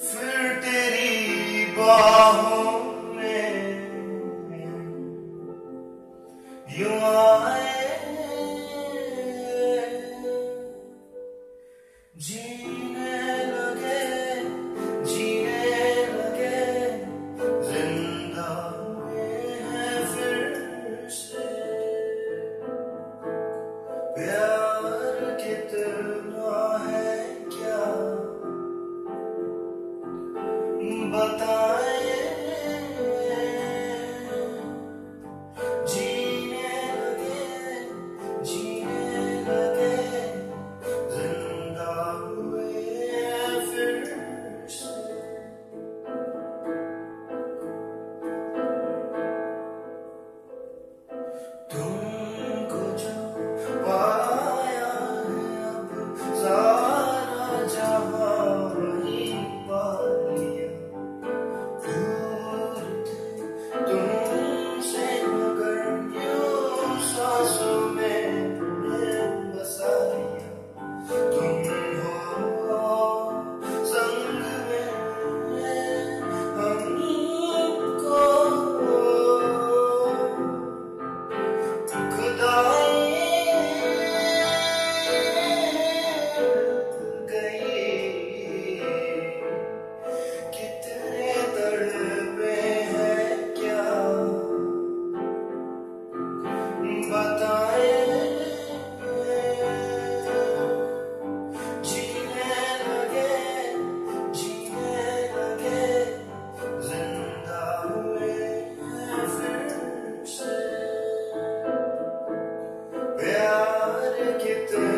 फिर तेरी बाहों में यूँ आए। जीने लगे जीने लगे, ज़िंदा है फिर से। प्यार कितना बताए get down.